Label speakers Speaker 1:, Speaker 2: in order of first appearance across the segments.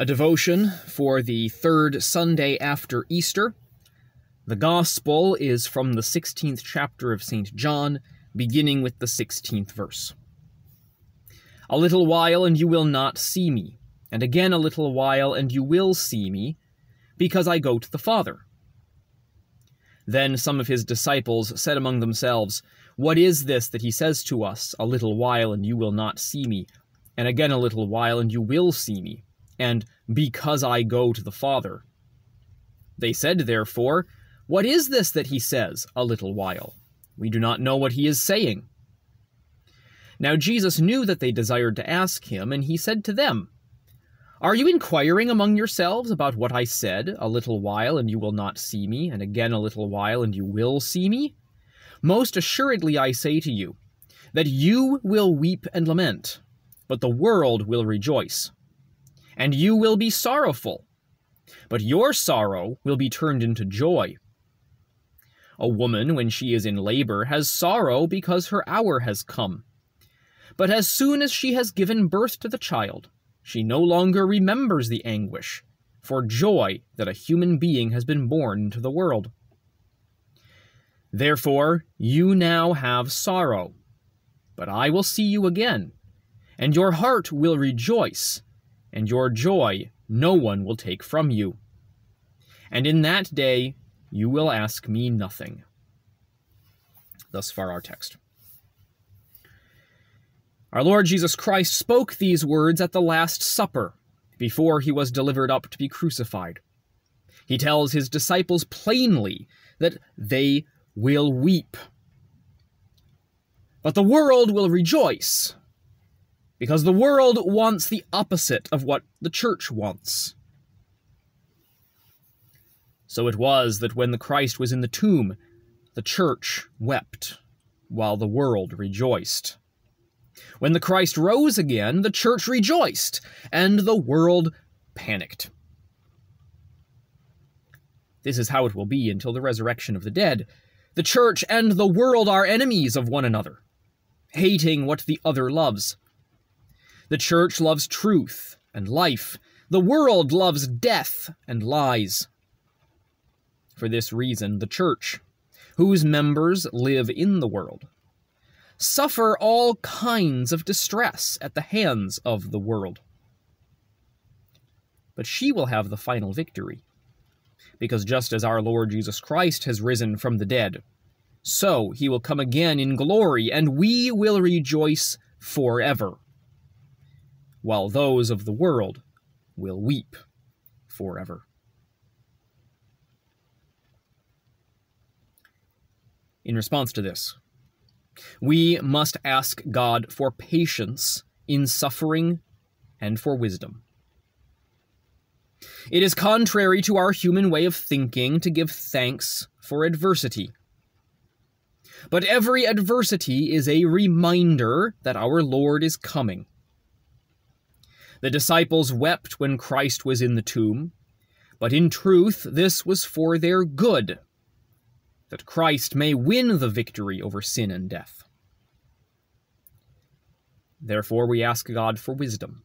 Speaker 1: A devotion for the third Sunday after Easter. The Gospel is from the 16th chapter of St. John, beginning with the 16th verse. A little while, and you will not see me, and again a little while, and you will see me, because I go to the Father. Then some of his disciples said among themselves, What is this that he says to us, A little while, and you will not see me, and again a little while, and you will see me? And because I go to the Father. They said, therefore, What is this that he says, a little while? We do not know what he is saying. Now Jesus knew that they desired to ask him, and he said to them, Are you inquiring among yourselves about what I said, a little while, and you will not see me, and again a little while, and you will see me? Most assuredly I say to you, that you will weep and lament, but the world will rejoice and you will be sorrowful. But your sorrow will be turned into joy. A woman, when she is in labor, has sorrow because her hour has come. But as soon as she has given birth to the child, she no longer remembers the anguish, for joy that a human being has been born into the world. Therefore, you now have sorrow, but I will see you again, and your heart will rejoice, and your joy no one will take from you. And in that day you will ask me nothing. Thus far, our text. Our Lord Jesus Christ spoke these words at the Last Supper, before he was delivered up to be crucified. He tells his disciples plainly that they will weep. But the world will rejoice because the world wants the opposite of what the church wants. So it was that when the Christ was in the tomb, the church wept, while the world rejoiced. When the Christ rose again, the church rejoiced, and the world panicked. This is how it will be until the resurrection of the dead. The church and the world are enemies of one another, hating what the other loves. The church loves truth and life. The world loves death and lies. For this reason, the church, whose members live in the world, suffer all kinds of distress at the hands of the world. But she will have the final victory, because just as our Lord Jesus Christ has risen from the dead, so he will come again in glory, and we will rejoice forever while those of the world will weep forever. In response to this, we must ask God for patience in suffering and for wisdom. It is contrary to our human way of thinking to give thanks for adversity. But every adversity is a reminder that our Lord is coming the disciples wept when Christ was in the tomb, but in truth this was for their good, that Christ may win the victory over sin and death. Therefore we ask God for wisdom,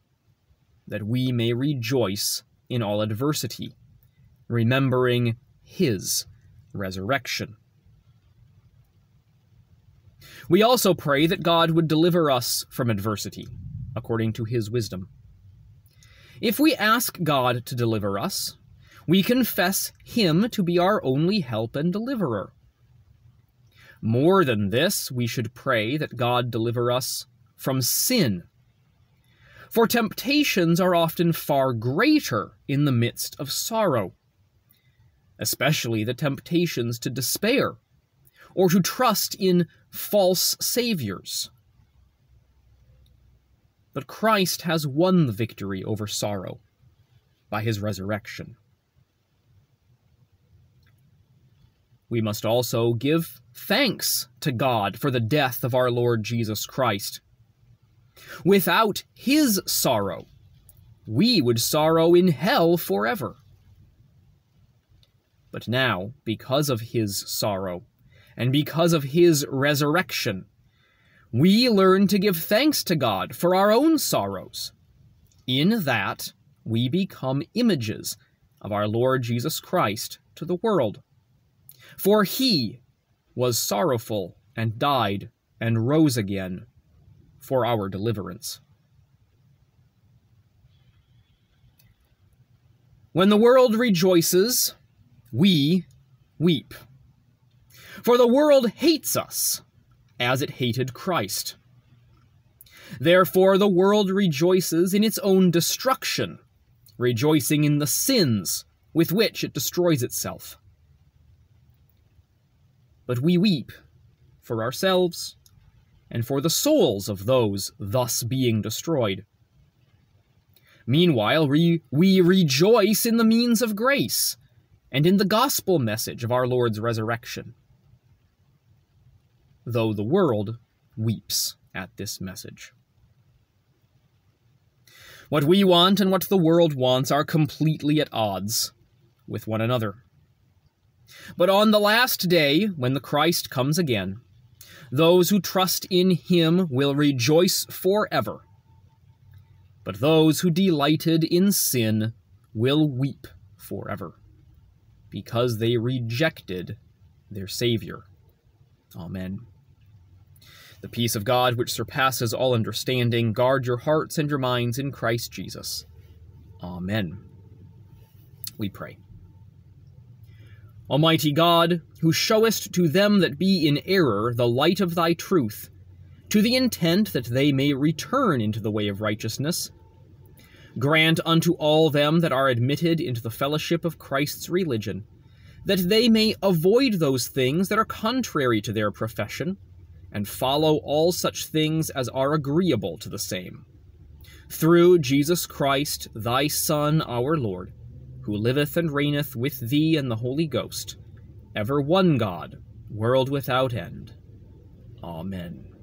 Speaker 1: that we may rejoice in all adversity, remembering His resurrection. We also pray that God would deliver us from adversity, according to His wisdom. If we ask God to deliver us, we confess Him to be our only help and deliverer. More than this, we should pray that God deliver us from sin. For temptations are often far greater in the midst of sorrow, especially the temptations to despair or to trust in false saviors but Christ has won the victory over sorrow by his resurrection. We must also give thanks to God for the death of our Lord Jesus Christ. Without his sorrow, we would sorrow in hell forever. But now, because of his sorrow, and because of his resurrection, we learn to give thanks to God for our own sorrows, in that we become images of our Lord Jesus Christ to the world. For he was sorrowful and died and rose again for our deliverance. When the world rejoices, we weep. For the world hates us as it hated Christ. Therefore, the world rejoices in its own destruction, rejoicing in the sins with which it destroys itself. But we weep for ourselves and for the souls of those thus being destroyed. Meanwhile, we, we rejoice in the means of grace and in the gospel message of our Lord's resurrection. Though the world weeps at this message. What we want and what the world wants are completely at odds with one another. But on the last day, when the Christ comes again, those who trust in him will rejoice forever but those who delighted in sin will weep forever, because they rejected their Savior. Amen. The peace of God, which surpasses all understanding, guard your hearts and your minds in Christ Jesus. Amen. We pray. Almighty God, who showest to them that be in error the light of thy truth, to the intent that they may return into the way of righteousness. Grant unto all them that are admitted into the fellowship of Christ's religion, that they may avoid those things that are contrary to their profession, and follow all such things as are agreeable to the same. Through Jesus Christ, thy Son, our Lord, who liveth and reigneth with thee and the Holy Ghost, ever one God, world without end. Amen.